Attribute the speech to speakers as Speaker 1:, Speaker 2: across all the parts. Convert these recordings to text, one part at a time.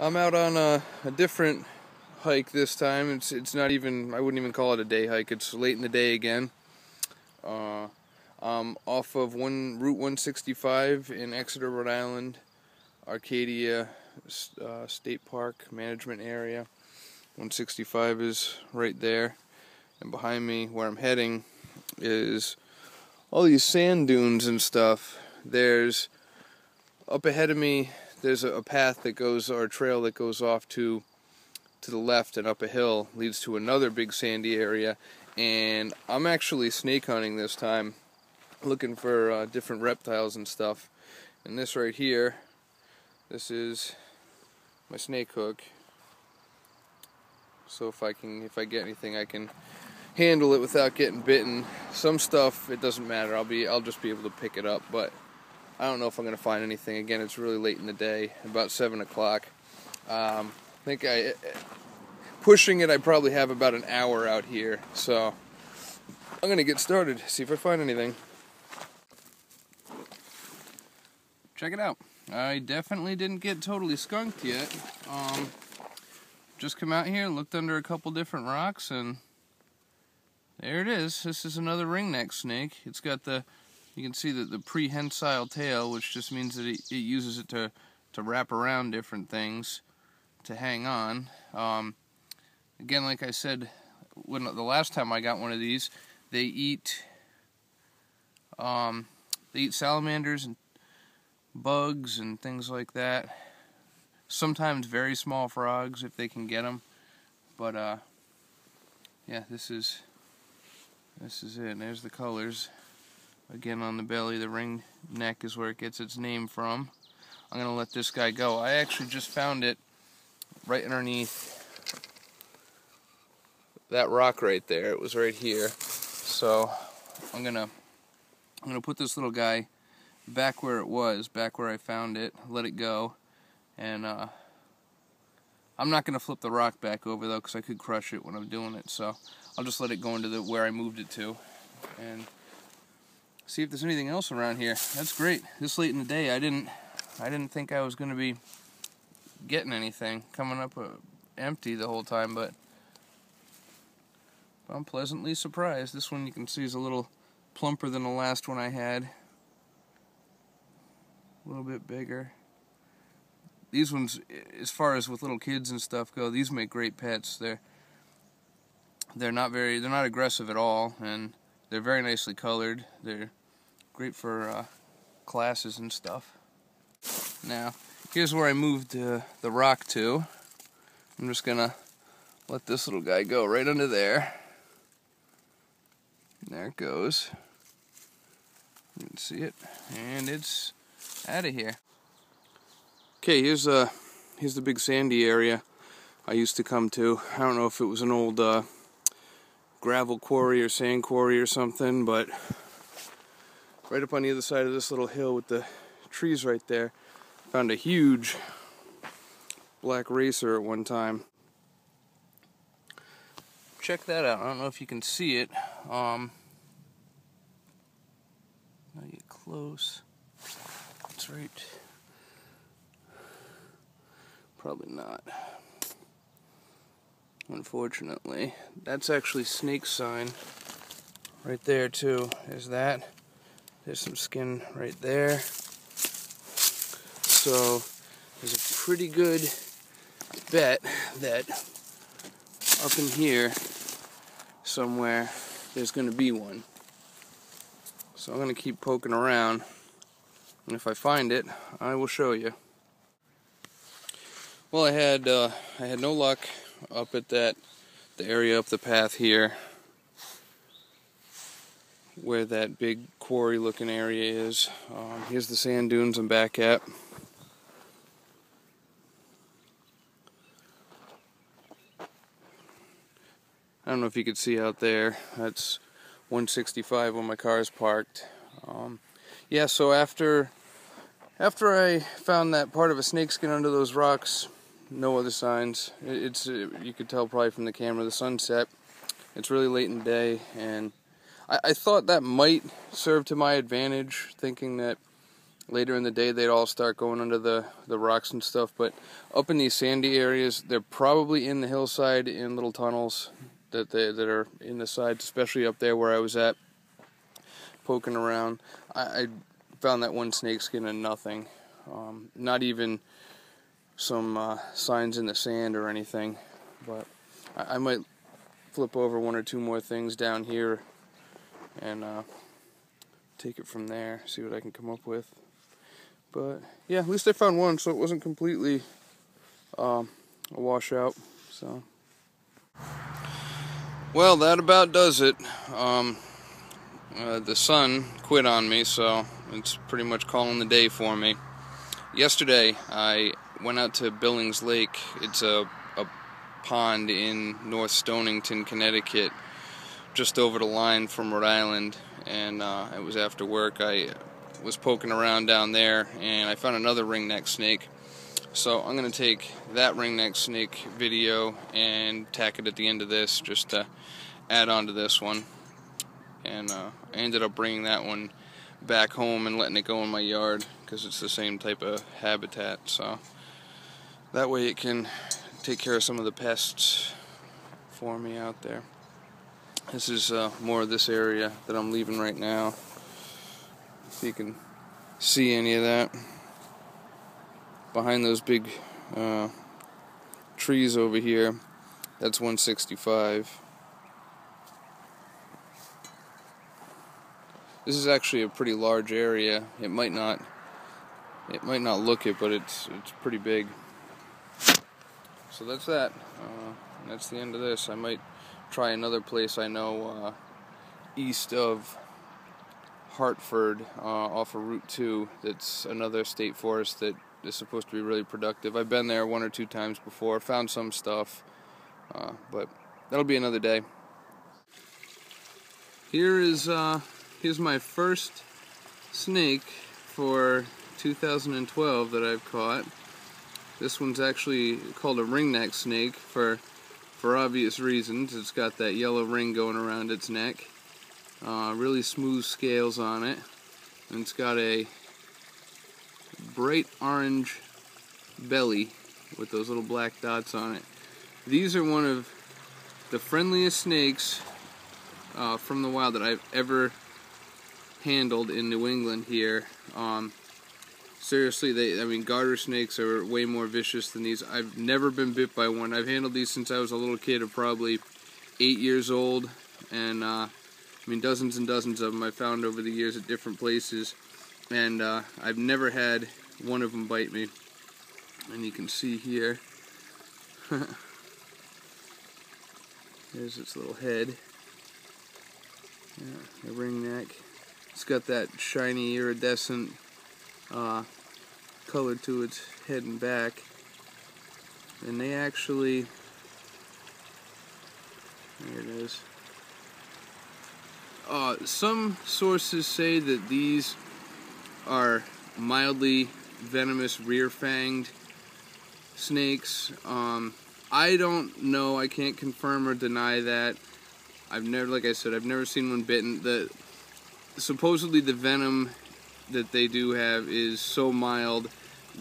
Speaker 1: I'm out on a, a, different hike this time. It's it's not even I wouldn't even call it a day hike. It's late in the day again. Uh, I'm off of one Route 165 in Exeter, Rhode Island, Arcadia uh, State Park Management Area. 165 is right there, and behind me, where I'm heading, is all these sand dunes and stuff. There's up ahead of me there's a, path that goes or a trail that goes off to to the left and up a hill leads to another big sandy area. And I'm actually snake hunting this time looking for uh, different reptiles and stuff. And this right here this is my snake hook. So if I can if I get anything I can handle it without getting bitten. Some stuff it doesn't matter. I'll be I'll just be able to pick it up. But I don't know if I'm going to find anything. Again, it's really late in the day, about 7 o'clock. Um, I think I, pushing it, I probably have about an hour out here. So I'm going to get started, see if I find anything. Check it out. I definitely didn't get totally skunked yet. Um, just come out here, looked under a couple different rocks, and there it is. This is another ringneck snake. It's got the you can see that the prehensile tail, which just means that it, it, uses it to, to wrap around different things to hang on. Um, again, like I said, when the last time I got one of these, they eat um, they eat salamanders and bugs and things like that. Sometimes very small frogs if they can get them. But uh, yeah, this is this is it. And there's the colors. Again on the belly, the ring neck is where it gets its name from. I'm going to let this guy go. I actually just found it right underneath that rock right there. It was right here. So I'm going to I'm going to put this little guy back where it was, back where I found it, let it go. And uh, I'm not going to flip the rock back over though because I could crush it when I'm doing it. So I'll just let it go into the where I moved it to. And see if there's anything else around here. That's great. This late in the day, I didn't, I didn't think I was going to be getting anything coming up uh, empty the whole time, but I'm pleasantly surprised. This one you can see is a little plumper than the last one I had. A little bit bigger. These ones, as far as with little kids and stuff go, these make great pets. They're they're not very, they're not aggressive at all, and they're very nicely colored. They're great for uh, classes and stuff. Now, here's where I moved uh, the rock to. I'm just gonna let this little guy go right under there. There it goes. You can see it, and it's out of here. Okay, here's uh, here's the big sandy area I used to come to. I don't know if it was an old uh, gravel quarry or sand quarry or something, but right up on the other side of this little hill with the trees right there. Found a huge black racer at one time. Check that out. I don't know if you can see it. Um, I get close. It's right. Probably not. Unfortunately. That's actually snake sign. Right there too. Is that. There's some skin right there. So there's a pretty good bet that up in here somewhere there's going to be one. So I'm going to keep poking around and if I find it I will show you. Well I had uh, I had no luck up at that the area up the path here where that big quarry looking area is. Um, here's the sand dunes I'm back at. I don't know if you could see out there. That's 165 when my car is parked. Um, yeah, so after after I found that part of a snakeskin under those rocks, no other signs. It's you could tell probably from the camera the sunset. It's really late in the day and I, I thought that might serve to my advantage, thinking that later in the day they'd all start going under the, the rocks and stuff. But up in these sandy areas, they're probably in the hillside in little tunnels that they, that are in the sides, especially up there where I was at, poking around. I, I found that one snake skin and nothing, um, not even some uh, signs in the sand or anything. But I, I, might flip over one or two more things down here and uh, take it from there, see what I can come up with. But yeah, at least I found one, so it wasn't completely um, a washout. So. Well, that about does it. Um, uh, the sun quit on me, so it's pretty much calling the day for me. Yesterday, I went out to Billings Lake. It's a, a pond in North Stonington, Connecticut, just over the line from Rhode Island, and uh, it was after work. I was poking around down there, and I found another ringneck snake. So I'm going to take that ringneck snake video and tack it at the end of this just to add on to this one. And uh, I ended up bringing that one back home and letting it go in my yard because it's the same type of habitat. So that way it can take care of some of the pests for me out there. This is uh, more of this area that I'm leaving right now. If you can see any of that behind those big uh, trees over here, that's 165. This is actually a pretty large area. It might not it might not look it, but it's it's pretty big. So that's that. Uh, that's the end of this. I might try another place I know uh, east of Hartford uh, off of Route 2 that's another state forest that is supposed to be really productive. I've been there one or two times before, found some stuff, uh, but that'll be another day. Here is uh, here's my first snake for 2012 that I've caught. This one's actually called a ringneck snake for for obvious reasons. It's got that yellow ring going around its neck. Uh, really smooth scales on it. And it's got a bright orange belly with those little black dots on it. These are one of the friendliest snakes uh, from the wild that I've ever handled in New England here. Um, seriously, they I mean garter snakes are way more vicious than these. I've never been bit by one. I've handled these since I was a little kid of probably eight years old, and uh, I mean dozens and dozens of them I found over the years at different places, and uh, I've never had one of them bite me. And you can see here. There's its little head. Yeah, a ring neck. It's got that shiny iridescent uh, color to its head and back. And they actually, there it is. Uh, some sources say that these are mildly venomous rear-fanged snakes. Um, I don't know. I can't confirm or deny that. I've never, like I said, I've never seen one bitten. The supposedly the venom that they do have is so mild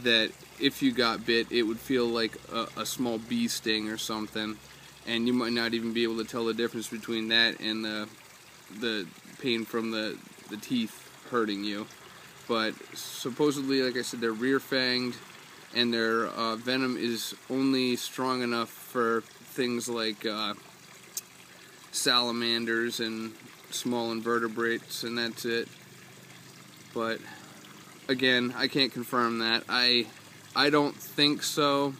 Speaker 1: that if you got bit, it would feel like a, a, small bee sting or something, and you might not even be able to tell the difference between that and the the pain from the the teeth hurting you. But supposedly, like I said, they're rear fanged, and their uh, venom is only strong enough for things like uh, salamanders and small invertebrates, and that's it. But again, I can't confirm that. I I don't think so.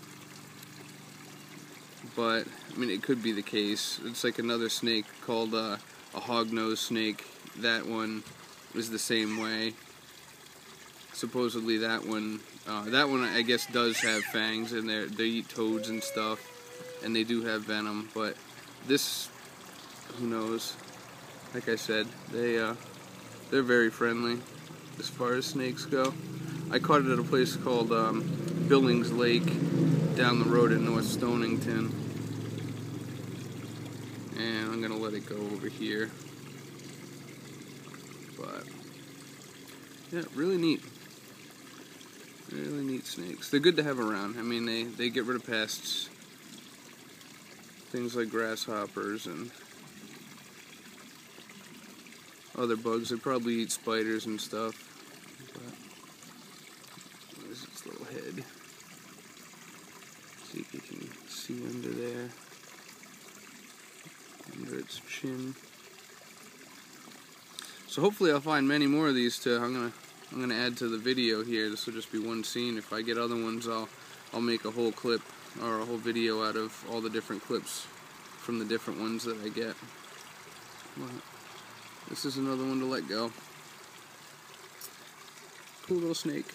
Speaker 1: But I mean, it could be the case. It's like another snake called uh, a hognose snake. That one is the same way. Supposedly, that one, uh, that one, I guess, does have fangs, and they they eat toads and stuff, and they do have venom. But this, who knows? like I said, they uh, they're very friendly as far as snakes go. I caught it at a place called um, Billings Lake down the road in North Stonington, and I'm gonna let it go over here. But yeah, really neat. Really neat snakes. They're good to have around. I mean, they, they get rid of pests. Things like grasshoppers and other bugs. They probably eat spiders and stuff. But there's its little head. See if you can see under there. Under its chin. So hopefully I'll find many more of these to I'm gonna I'm gonna add to the video here. This will just be one scene. If I get other ones I'll I'll make a whole clip or a whole video out of all the different clips from the different ones that I get. But this is another one to let go. Cool little snake.